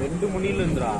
ரெண்டு மணில இருந்தா